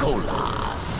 Nicholas.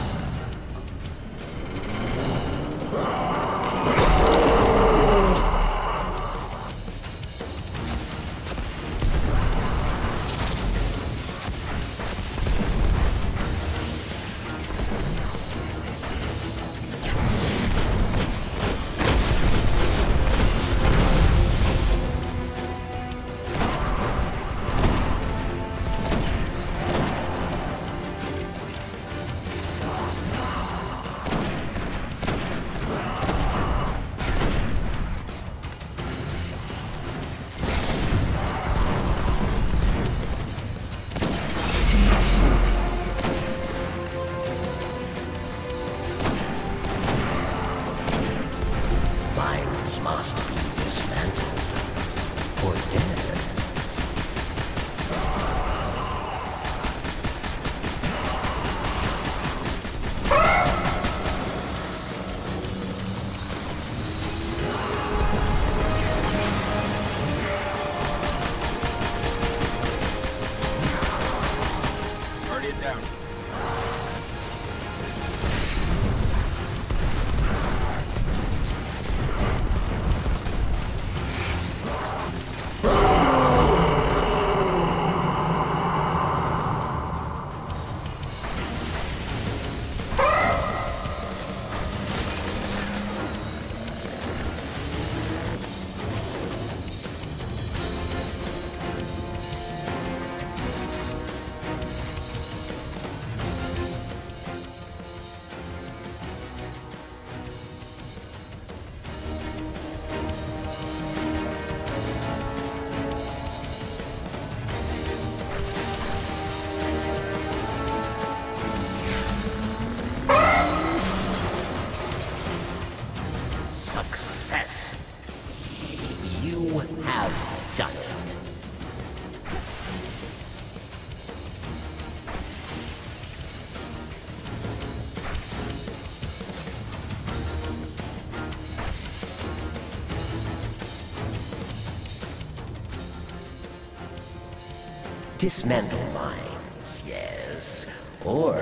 Dismantle mines, yes. Or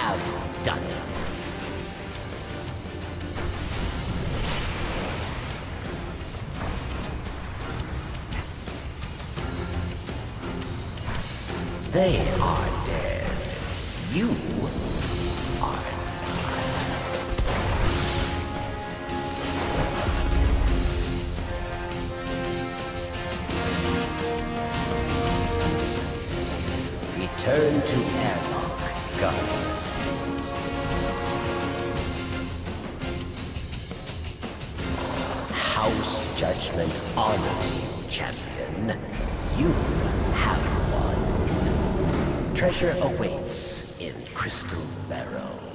have done it. They are dead. You are. Return to airlock, Gunner. House judgment honors you, champion. You have won. Treasure awaits in Crystal Barrow.